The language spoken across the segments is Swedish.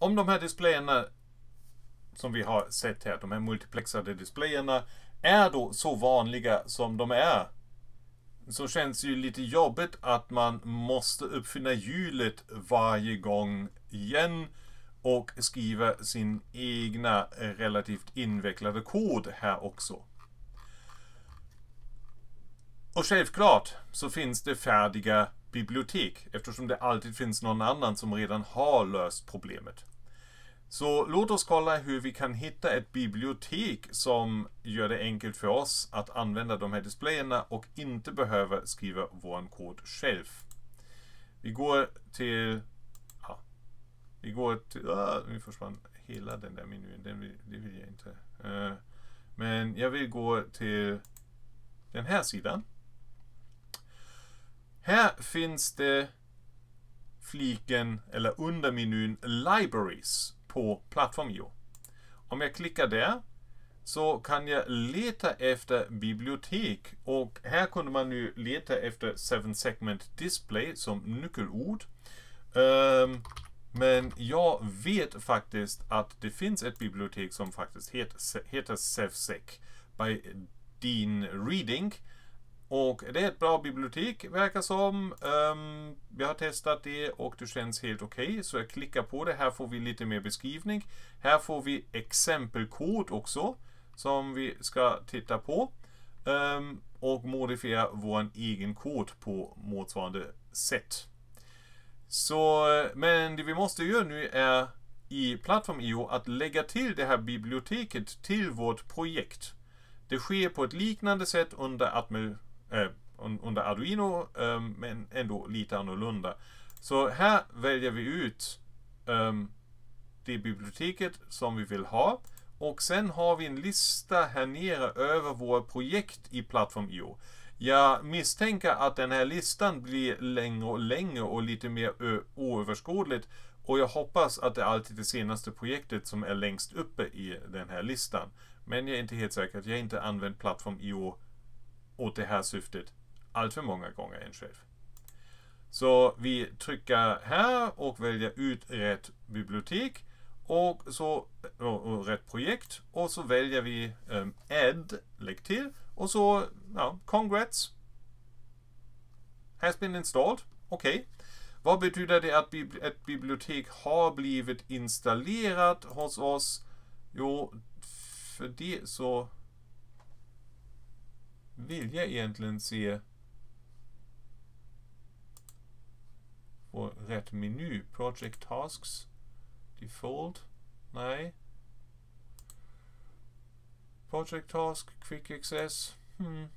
om de här displayerna som vi har sett här, de här multiplexade displayerna, är då så vanliga som de är så känns det ju lite jobbigt att man måste uppfinna hjulet varje gång igen och skriva sin egna relativt invecklade kod här också. Och självklart så finns det färdiga bibliotek eftersom det alltid finns någon annan som redan har löst problemet. Så låt oss kolla hur vi kan hitta ett bibliotek som gör det enkelt för oss att använda de här displayerna och inte behöver skriva vår kod själv. Vi går till... Ja, vi går till... Uh, nu försvann hela den där menyn. Den vill, det vill jag inte. Uh, men jag vill gå till den här sidan. Här finns det fliken eller undermenyn Libraries på Plattform.io. Om jag klickar där så kan jag leta efter bibliotek och här kunde man nu leta efter 7 segment display som nyckelord. Um, men jag vet faktiskt att det finns ett bibliotek som faktiskt heter, heter SevSec by Dean Reading. Och det är ett bra bibliotek verkar som. Ehm, um, jag har testat det och det känns helt okej. Okay. Så jag klickar på det. Här får vi lite mer beskrivning. Här får vi exempelkod också. Som vi ska titta på. Um, och modifiera vår egen kod på motsvarande sätt. Så, men det vi måste göra nu är i Plattform.io att lägga till det här biblioteket till vårt projekt. Det sker på ett liknande sätt under Atmel eh, under Arduino, eh, men ändå lite annorlunda. Så här väljer vi ut eh, det biblioteket som vi vill ha. Och sen har vi en lista här nere över våra projekt i Plattform.io. Jag misstänker att den här listan blir längre och längre och lite mer oöverskådligt. Och jag hoppas att det alltid är det senaste projektet som är längst uppe i den här listan. Men jag är inte helt säker. Jag har inte använt Plattform.io åt det här syftet allt för många gånger än själv. Så vi trycker här och väljer ut rätt bibliotek och så och, och rätt projekt och så väljer vi ehm, um, add, lägg till och så ja, congrats. Has been installed. Okej. Okay. Vad betyder det att ett bibliotek har blivit installerat hos oss? Jo, för det så vill jag egentligen se på rätt meny. Project Tasks. Default. Nej. Project Task, Quick Access. Hmm.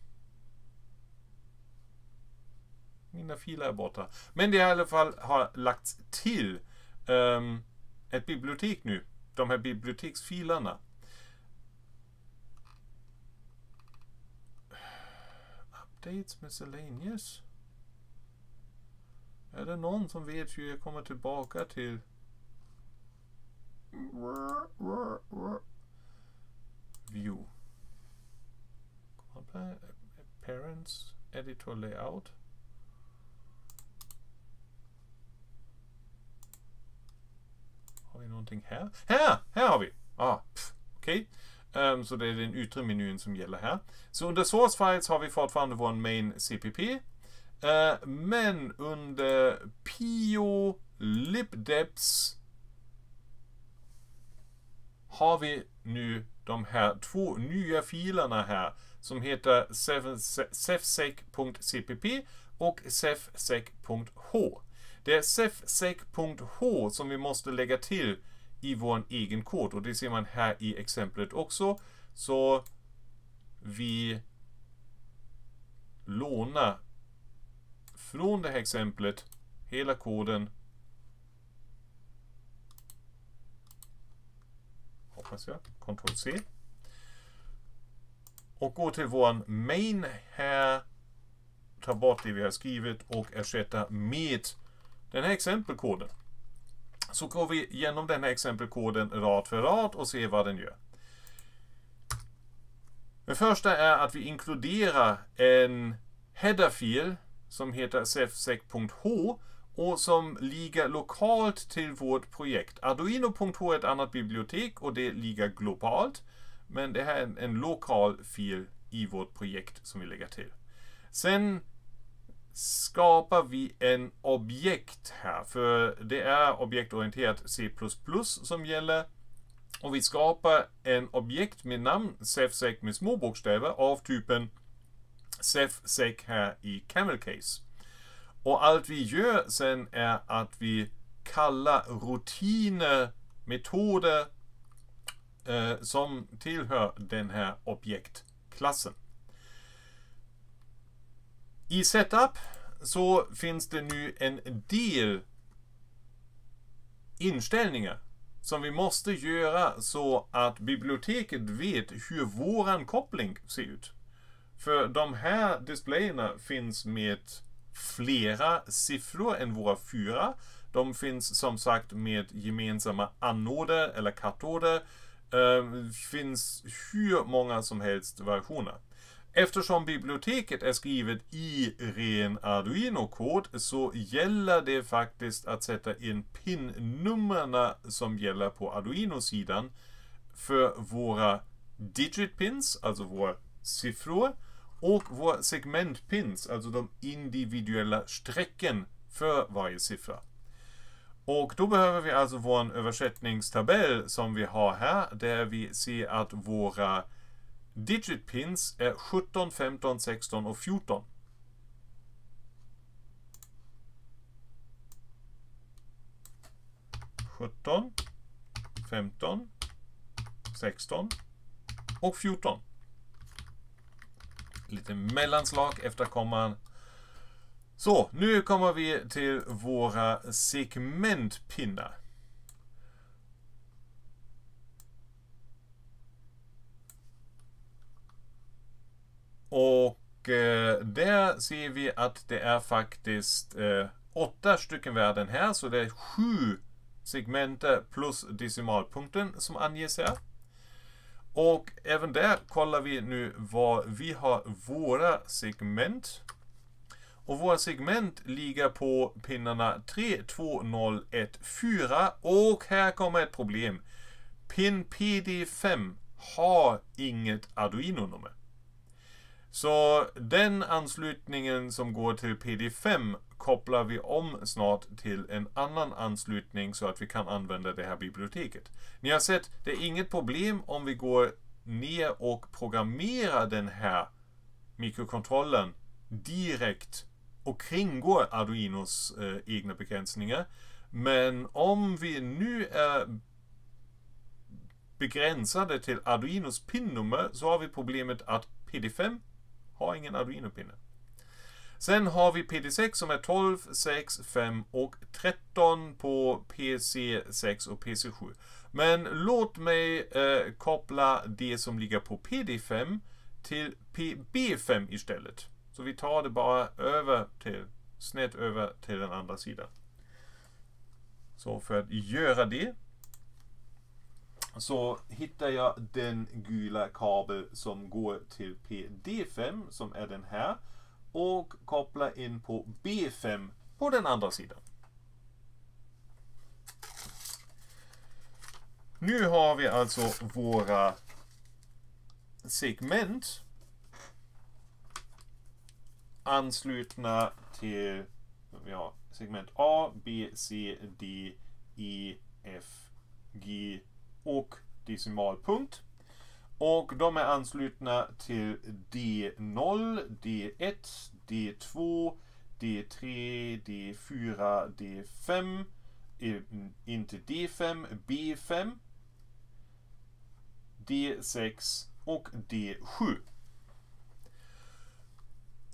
Mina filer är borta. Men det har i alla fall har lagts till um, ett bibliotek nu. De här biblioteksfilerna. Updates miscellaneous. Är det någon som vet hur jag kommer tillbaka till View. Parents, editor layout. Har vi någonting här? Här! Här har vi! Ah, Okej. Okay. Um, så det är den yttre menyn som gäller här. Så under source files har vi fortfarande vår main CPP. Uh, ehm, men under pio libdeps har vi nu de här två nya filerna här som heter cefsec.cpp och cefsec.h. Det är cefsec.h som vi måste lägga till i vår egen kod. Och det ser man här i exemplet också. Så vi lånar från det här exemplet hela koden. Hoppas jag, Ctrl C. Och går till vår main här. Tar bort det vi har skrivit och ersätta med den här exempelkoden så går vi igenom den här exempelkoden rad för rad och ser vad den gör. Det första är att vi inkluderar en headerfil som heter sefsec.h och som ligger lokalt till vårt projekt. Arduino.h är ett annat bibliotek och det ligger globalt. Men det här är en, en lokal fil i vårt projekt som vi lägger till. Sen skapar vi en objekt här, för det är objektorienterat C++ som gäller. Och vi skapar en objekt med namn SEFSEC med små bokstäver av typen SEFSEC här i camel case. Och allt vi gör sen är att vi kallar rutiner, metoder eh, som tillhör den här objektklassen. I setup så finns det nu en del inställningar som vi måste göra så att biblioteket vet hur våran koppling ser ut. För de här displayerna finns med flera siffror än våra fyra. De finns som sagt med gemensamma anoder eller katoder. Det ehm, finns hur många som helst versioner. Eftersom biblioteket är skrivet i ren Arduino-kod så gäller det faktiskt att sätta in pin-numren som gäller på Arduino-sidan för våra digit pins, alltså våra siffror, och våra segmentpins, alltså de individuella strecken för varje siffra. Och då behöver vi alltså vår översättningstabell som vi har här, där vi ser att våra digit pins är 17, 15, 16 och 14. Sjutton, 15, 16 och 14 lite mellanslag efter komman. Så, nu kommer vi till våra segmentpinnar. Och eh, där ser vi att det är faktiskt eh, åtta stycken värden här, så det är sju segmenter plus decimalpunkten som anges här. Och även där kollar vi nu vad vi har våra segment. Och våra segment ligger på pinnarna 3, 2, 0, 1, 4 och här kommer ett problem. Pin PD5 har inget Arduino-nummer. Så den anslutningen som går till PD5 kopplar vi om snart till en annan anslutning så att vi kan använda det här biblioteket. Ni har sett, det är inget problem om vi går ner och programmerar den här mikrokontrollen direkt och kringgår Arduinos eh, egna begränsningar. Men om vi nu är begränsade till Arduinos pinnummer så har vi problemet att PD5 har ingen Arduino-pinne. Sen har vi PD6 som är 12, 6, 5 och 13 på PC6 och PC7. Men låt mig eh, koppla det som ligger på PD5 till PB5 istället. Så vi tar det bara över till, snett över till den andra sidan. Så för att göra det så hittar jag den gula kabel som går till PD5 som är den här och kopplar in på B5 på den andra sidan. Nu har vi alltså våra segment anslutna till ja, segment A, B, C, D, E, F, G och decimalpunkt. Och de är anslutna till D0, D1, D2, D3, D4, D5, inte D5, B5, D6 och D7.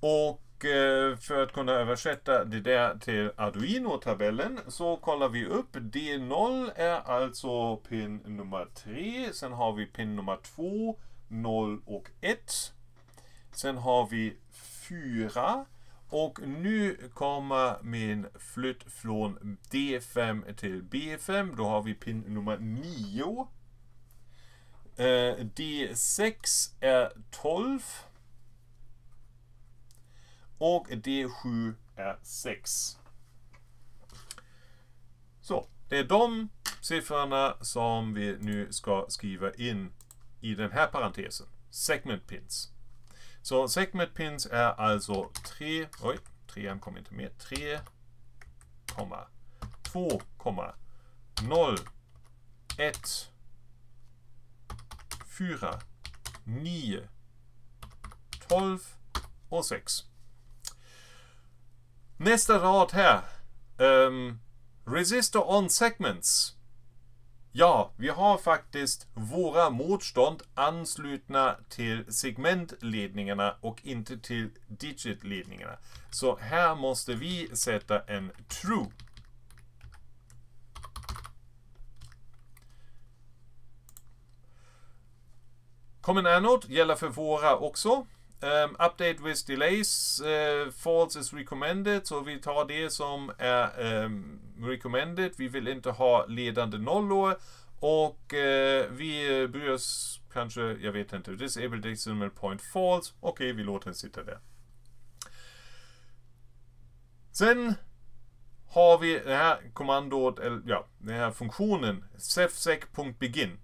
Och Eh, för att kunna översätta det där till Arduino-tabellen så kollar vi upp D0 är alltså pin nummer 3. Sen har vi pin nummer 2, 0 och 1. Sen har vi 4. Och nu kommer min flytt från D5 till B5. Då har vi pin nummer 9. Eh, D6 är 12. Och D7 är 6. Så, det är de siffrorna som vi nu ska skriva in i den här parentesen. Segment pins. Så segment pins är alltså 3, oj, 3 kom inte med, 3, 2, 0, 1, 4, 9, 12 och 6. Nästa rad här. Um, resistor on segments. Ja, vi har faktiskt våra motstånd anslutna till segmentledningarna och inte till digitledningarna. Så här måste vi sätta en true. Common anode gäller för våra också. Um, update with delays, uh, false is recommended, så vi tar det som är um, recommended. Vi vill inte ha ledande nollor och uh, vi bryr oss kanske, jag vet inte, disable decimal point false. Okej, okay, vi låter den sitta där. Sen har vi det här kommandot, eller ja, den här funktionen sefsec.begin.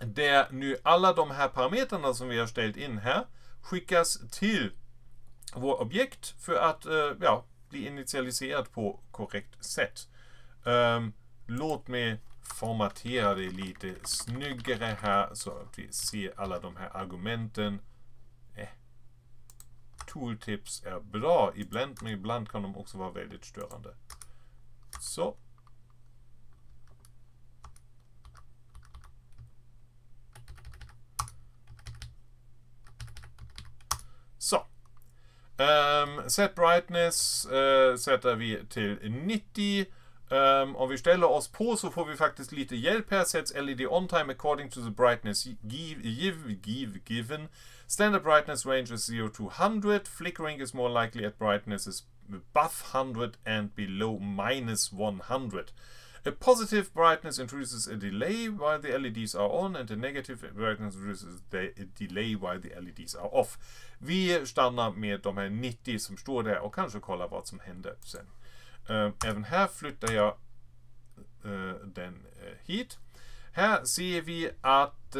Där nu alla de här parametrarna som vi har ställt in här skickas till vårt objekt för att uh, ja, bli initialiserad på korrekt sätt. Um, låt mig formatera det lite snyggare här så att vi ser alla de här argumenten. Eh. Tooltips är bra ibland, men ibland kan de också vara väldigt störande. Så. Så. Um, set brightness uh, sätter vi till 90. Um, om vi ställer oss på så får vi faktiskt lite hjälp här. Sets LED on time according to the brightness give, give, give, given. Standard brightness range is 0 to 100. Flickering is more likely at brightness is above 100 and below minus 100. A positive brightness introduces a delay while the LEDs are on and a negative brightness introduces a delay while the LEDs are off. Vi stannar med de här 90 som står där och kanske kollar vad som händer sen. Eh, även här flyttar jag eh, den eh, hit. Här ser vi att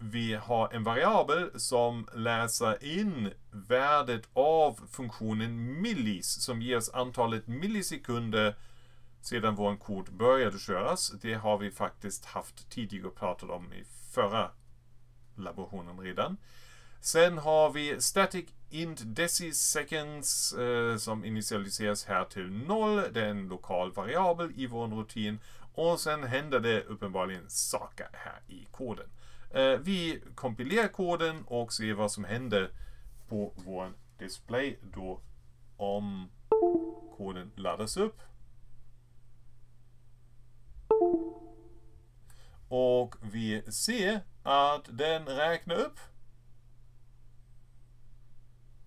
vi har en variabel som läser in värdet av funktionen millis som ger oss antalet millisekunder sedan vår kod började köras. Det har vi faktiskt haft tidigare och pratat om i förra laborationen redan. Sen har vi static int deciseconds eh, som initialiseras här till 0. Det är en lokal variabel i vår rutin. Och sen händer det uppenbarligen saker här i koden. Eh, vi kompilerar koden och ser vad som händer på vår display då om koden laddas upp. Och vi ser att den räknar upp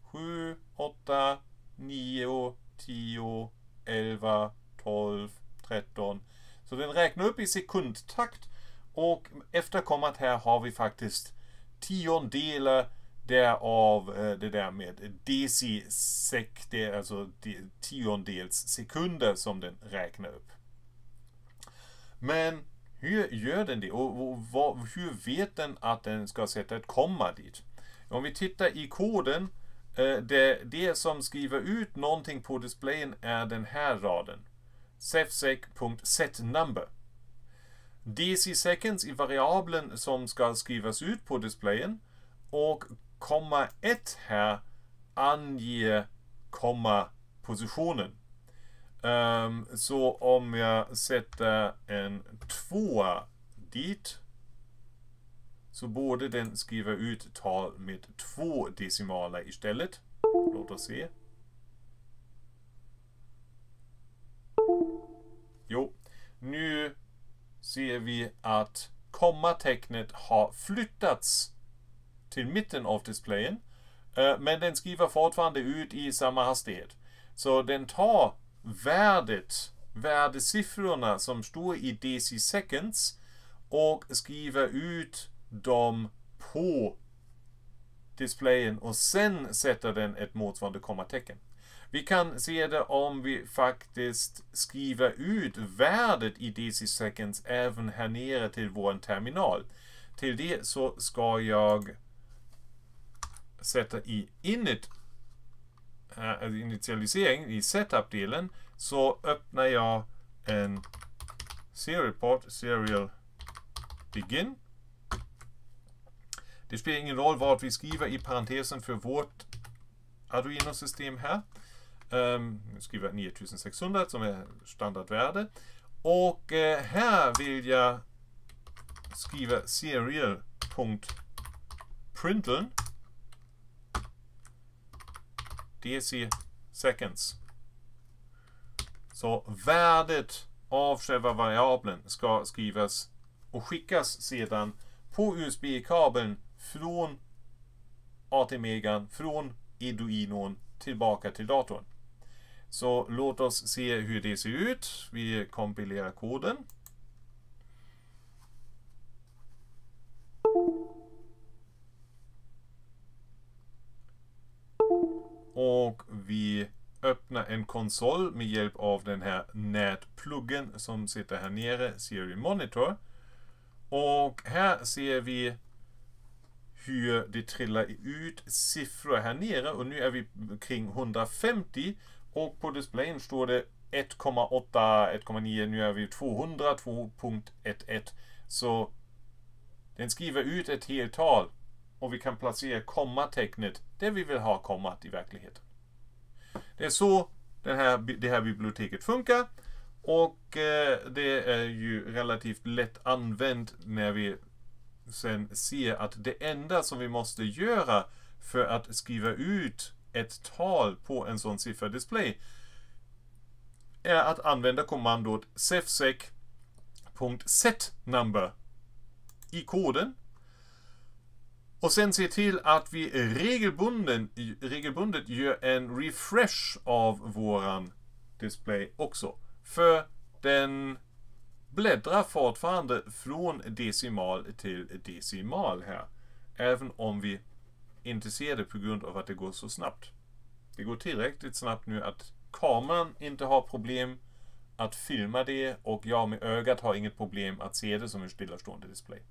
7, 8, 9, 10, 11, 12, 13. Så den räknar upp i sekundtakt och efter kommat här har vi faktiskt tiondelar därav eh, det där med decisek, det är alltså tiondels sekunder som den räknar upp. Men hur gör den det? Och, och, och, hur vet den att den ska sätta ett komma dit? Om vi tittar i koden Eh, det, det som skriver ut någonting på displayen är den här raden. sefsec.setNumber. DC seconds i variabeln som ska skrivas ut på displayen och komma 1 här anger komma-positionen. Um, så om jag sätter en 2 dit så borde den skriva ut tal med två decimaler istället. Låt oss se. Jo, nu ser vi att kommatecknet har flyttats till mitten av displayen. Eh, men den skriver fortfarande ut i samma hastighet. Så den tar värdet, värdesiffrorna som står i DC seconds och skriver ut dem på displayen och sen sätter den ett motsvarande kommatecken. Vi kan se det om vi faktiskt skriver ut värdet i DC seconds även här nere till vår terminal. Till det så ska jag sätta i init, äh, initialisering i setup-delen så öppnar jag en serial port, serial begin. Det spelar ingen roll vad vi skriver i parentesen för vårt Arduino-system här. Um, skriver 9600 som är standardvärde. Och uh, här vill jag skriva serial.println DC seconds. Så värdet av själva variabeln ska skrivas och skickas sedan på USB-kabeln från AT-megan, från Arduinon tillbaka till datorn. Så låt oss se hur det ser ut. Vi kompilerar koden. Och vi öppnar en konsol med hjälp av den här nätpluggen som sitter här nere, Siri Monitor. Och här ser vi hur det trillar ut siffror här nere. Och nu är vi kring 150 och på displayen står det 1,8, 1,9, nu är vi 200, 2.11 så den skriver ut ett heltal och vi kan placera kommatecknet där vi vill ha kommat i verkligheten. Det är så den här, det här biblioteket funkar och eh, det är ju relativt lätt använt när vi sen ser att det enda som vi måste göra för att skriva ut ett tal på en sån sifferdisplay är att använda kommandot cefsec.setNumber i koden och sen se till att vi regelbunden, regelbundet gör en refresh av våran display också. För den bläddrar fortfarande från decimal till decimal här. Även om vi inte ser det på grund av att det går så snabbt. Det går tillräckligt snabbt nu att kameran inte har problem att filma det och jag med ögat har inget problem att se det som en stillastående display.